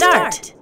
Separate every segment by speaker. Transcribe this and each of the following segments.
Speaker 1: Start.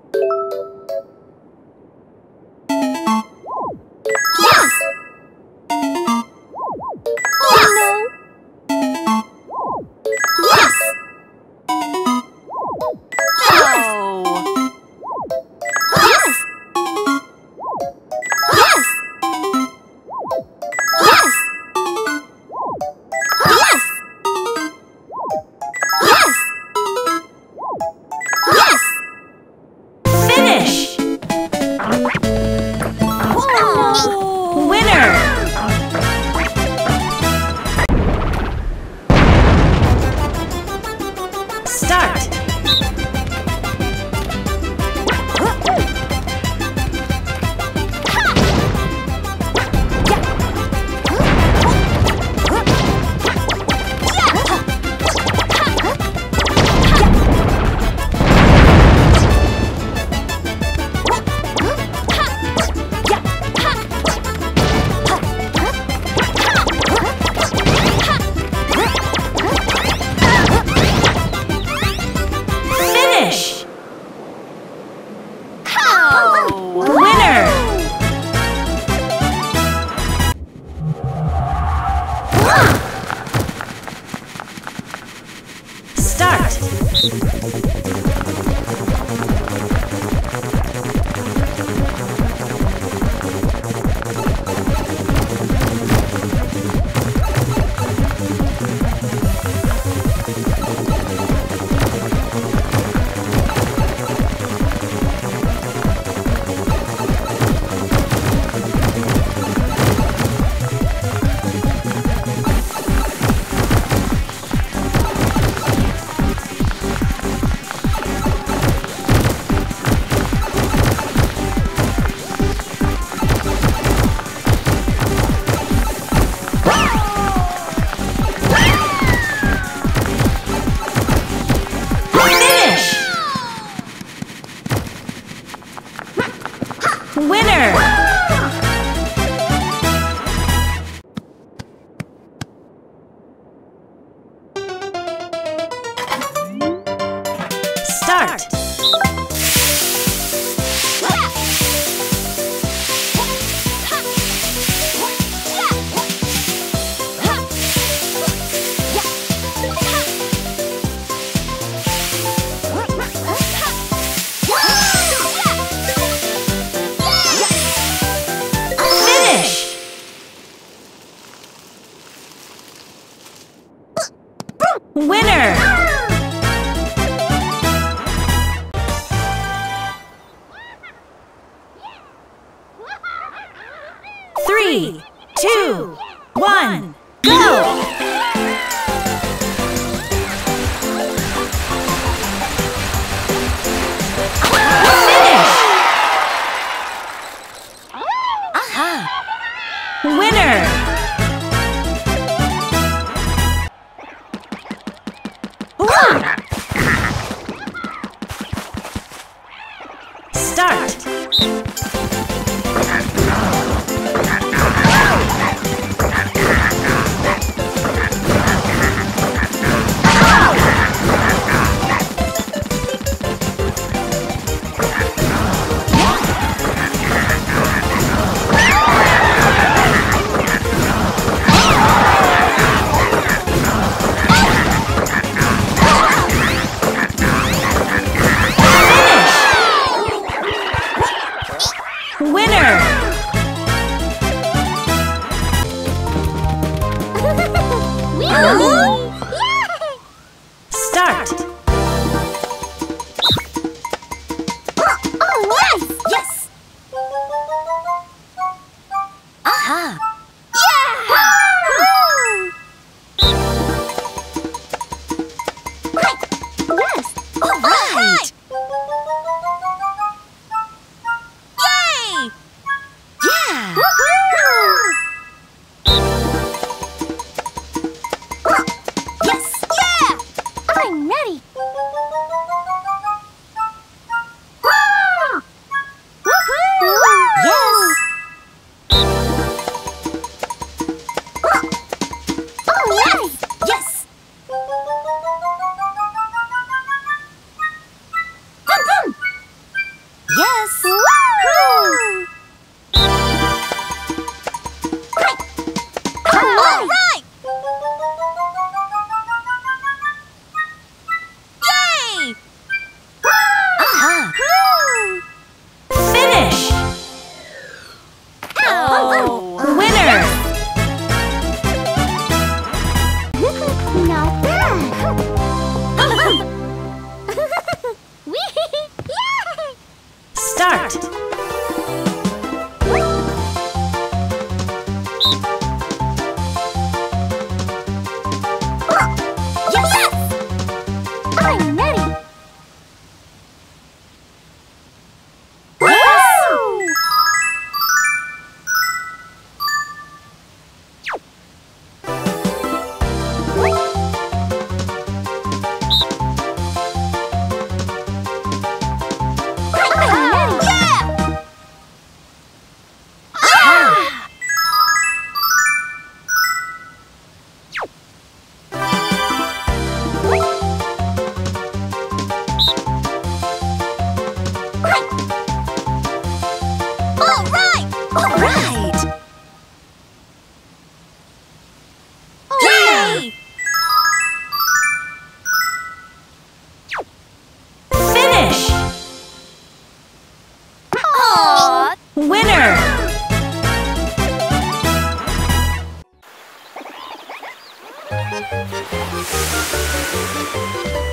Speaker 1: start.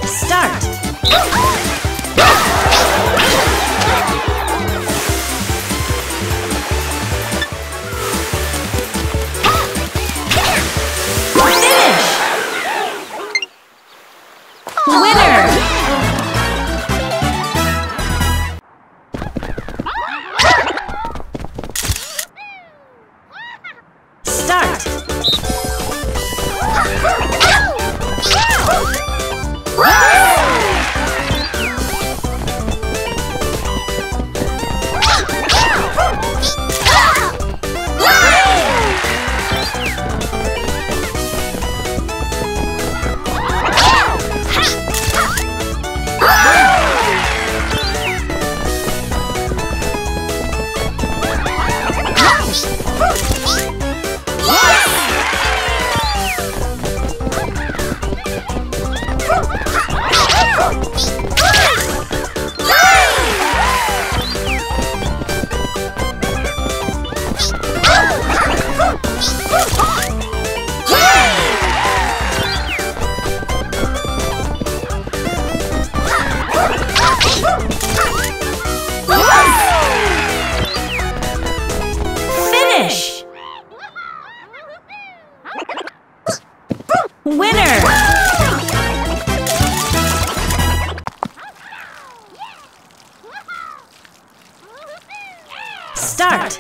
Speaker 1: Start! Start!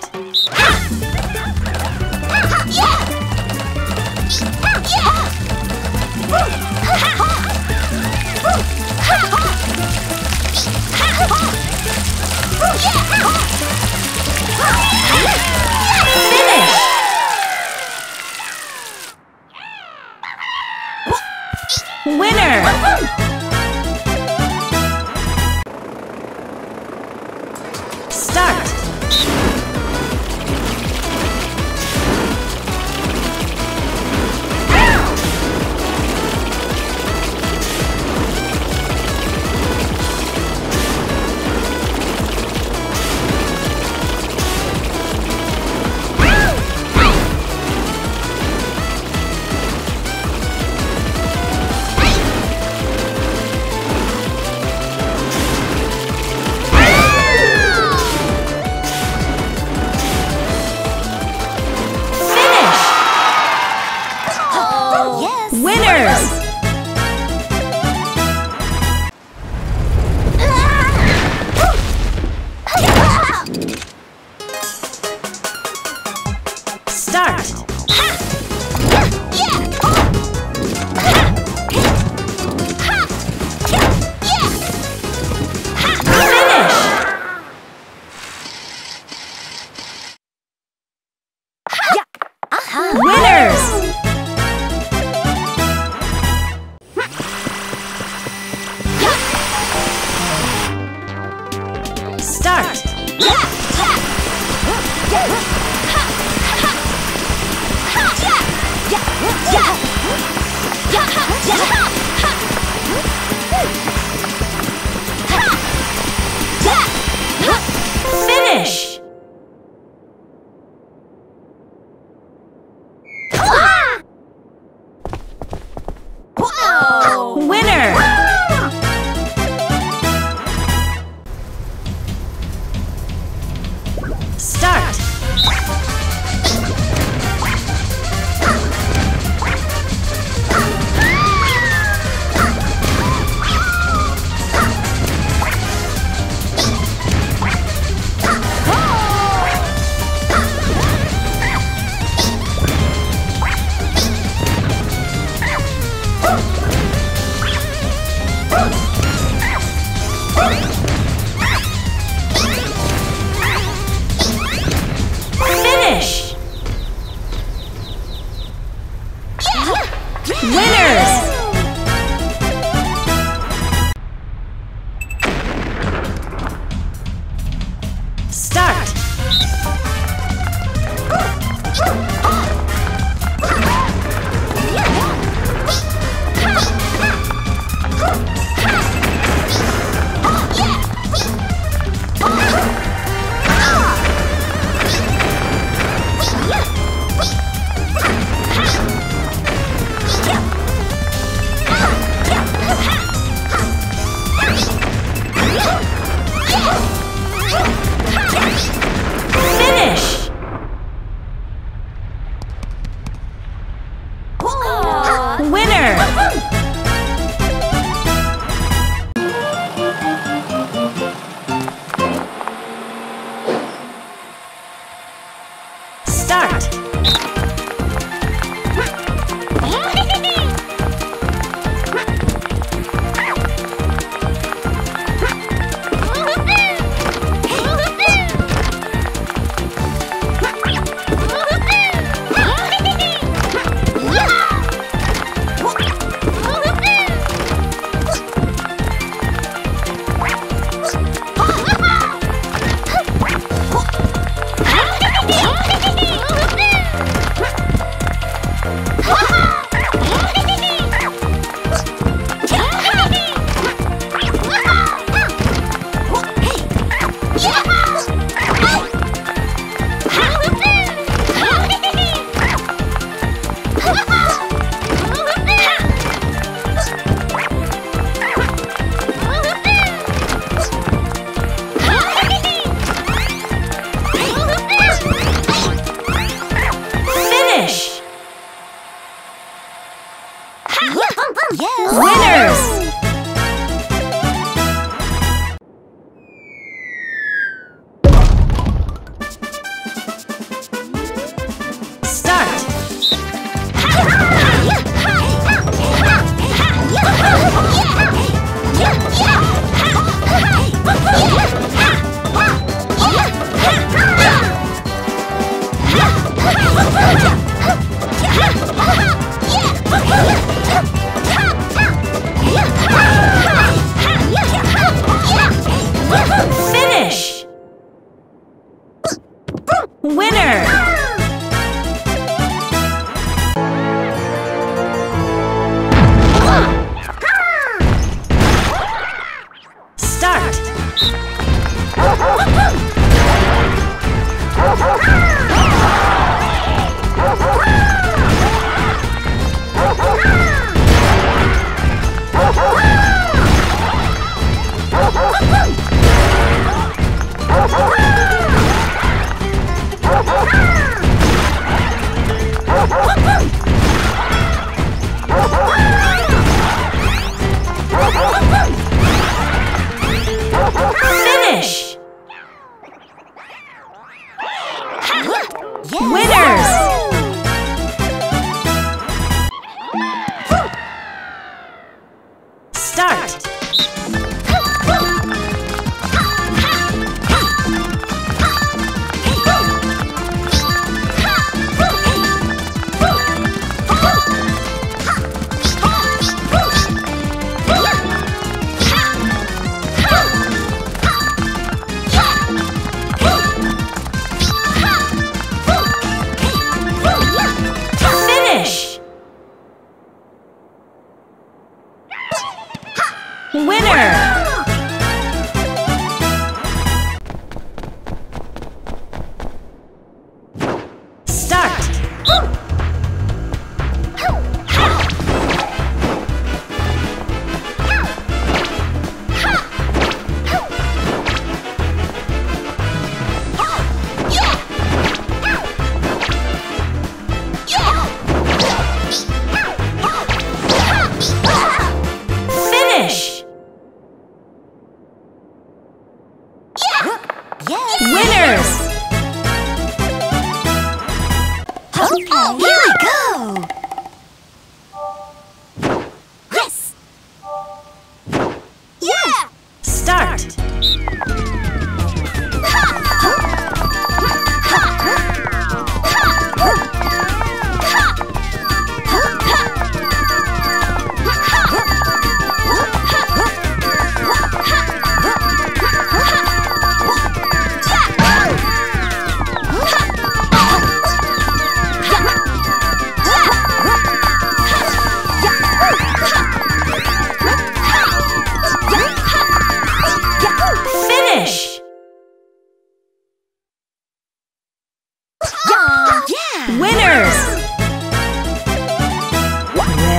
Speaker 1: Winner!
Speaker 2: Yes.
Speaker 1: Winners! Start! Finish!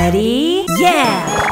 Speaker 1: Ready? Yeah!